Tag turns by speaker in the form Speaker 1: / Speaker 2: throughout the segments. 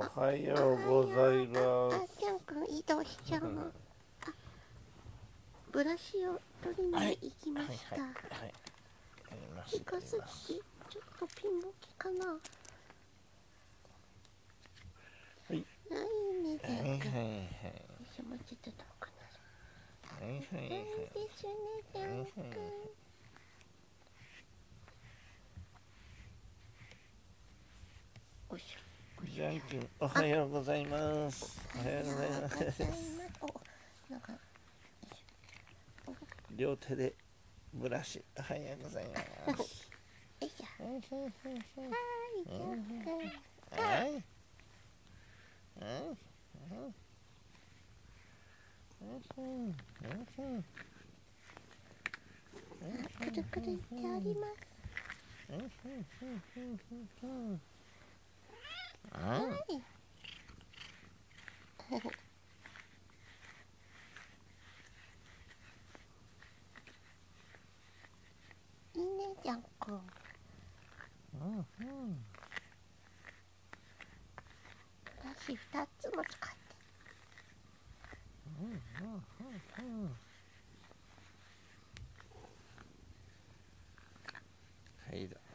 Speaker 1: おはようございます
Speaker 2: あ、ちゃんくん移動しちゃうの。あ、ブラシを取りに行きました。
Speaker 1: はいはいはいやります
Speaker 2: 近すぎて、ちょっとピンボケかな。
Speaker 1: はい
Speaker 2: ないね、
Speaker 1: はいはいはい
Speaker 2: いしょ、もうちょっとどうかな。
Speaker 1: はいはい
Speaker 2: ないですね、ちゃんくん。おいし
Speaker 1: じゃんくんおはようございますおはようございます、両手でブラシおはようございます。
Speaker 2: くん。
Speaker 1: はいはい
Speaker 2: くるくるっております。はい。いね、じゃん。くん。ブラシ二つも使って。
Speaker 1: はいどうぞ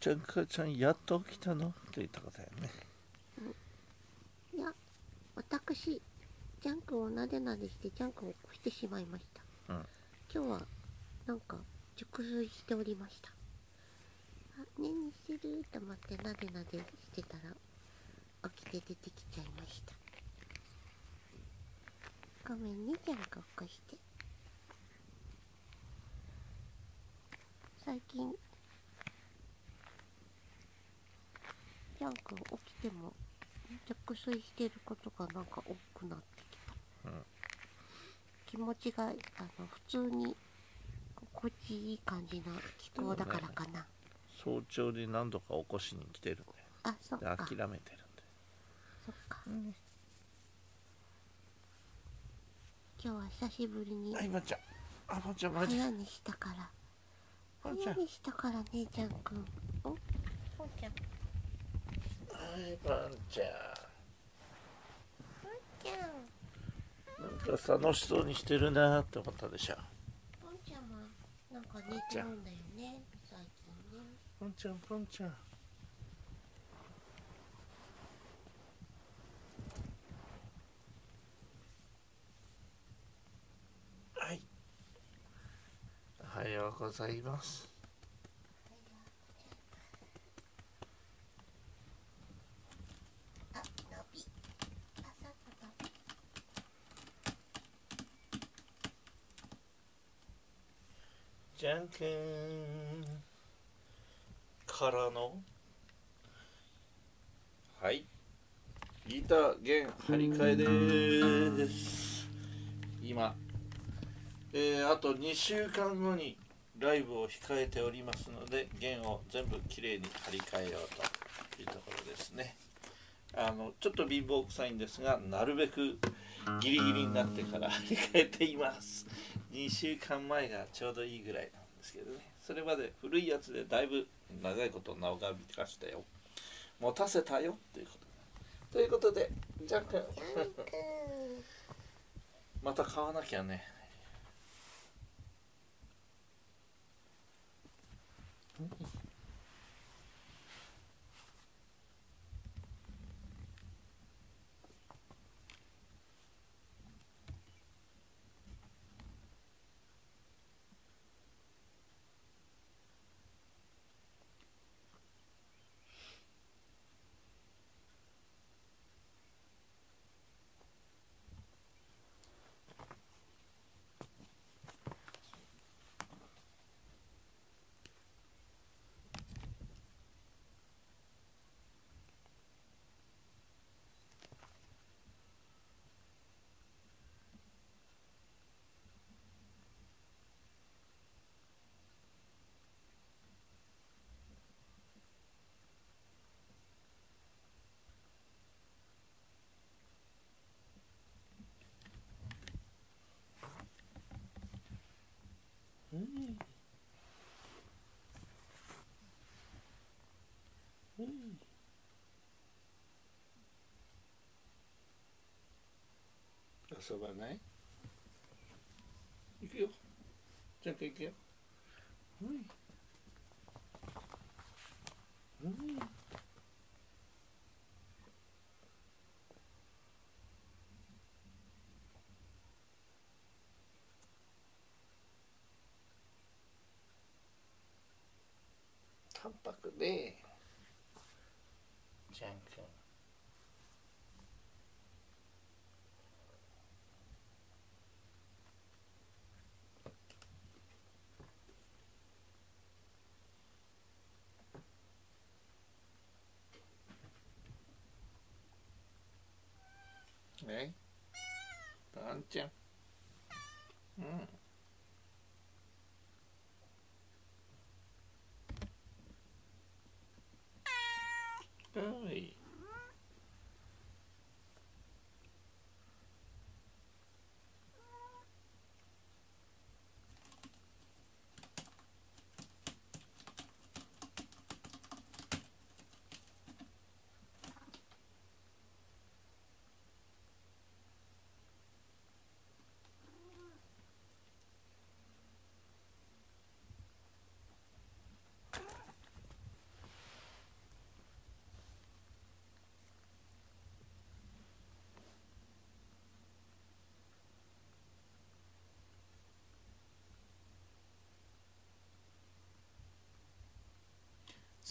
Speaker 1: ちゃん母ちゃんやっと起きたのって言ったことだよね
Speaker 2: いや、私、ジャン君をなでなでして、ジャン君を起こしてしまいました。
Speaker 1: うん
Speaker 2: 今日は、なんか、熟睡しておりました。あ、ねんねしてると思って、なでなでしてたら、起きて出てきちゃいました。ごめんね、ジャン君起こして。最近、ジャンク起きても、熟睡してることがなんか多くなってきた、
Speaker 1: うん。
Speaker 2: 気持ちがあの普通に心地いい感じな気候だからかな、
Speaker 1: 早朝に何度か起こしに来てるんだよ。
Speaker 2: あそっか。
Speaker 1: で諦めてるんだよ。
Speaker 2: そっか、今日は久しぶりに。
Speaker 1: はい、まっちゃん。あ、まっちゃん、ちゃん。
Speaker 2: 早寝したから。早寝したからねジャン君おぽんちゃん。
Speaker 1: はい、まっちゃ
Speaker 2: ちゃん
Speaker 1: ん。なんか楽しそうにしてるなって思ったでしょ。
Speaker 2: ぽんちゃんはなんか寝てるんだよね最近ね
Speaker 1: ぽんちゃん、ぽんちゃん。はい。おはようございます。
Speaker 2: あ伸びあさっと伸び
Speaker 1: じゃんけんからの。はい。ギター弦張り替えです。今、えーあと2週間後にライブを控えておりますので弦を全部きれいに張り替えようというところですね。あのちょっと貧乏くさいんですがなるべくギリギリになってから 張り替えています。2週間前がちょうどいいぐらいなんですけどね。それまで古いやつでだいぶ長いこと長引かしたよ。持たせたよということということで
Speaker 2: ジャン君。
Speaker 1: また買わなきゃね。遊ばない？行くよ。じゃんか行くよ。うんうん淡白でえパンちゃん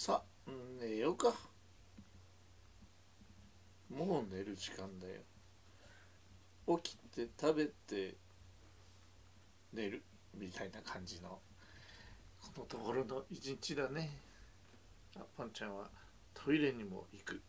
Speaker 1: さあ寝ようか。もう寝る時間だよ。起きて食べて寝るみたいな感じのこのところの一日だね。あパンちゃんはトイレにも行く。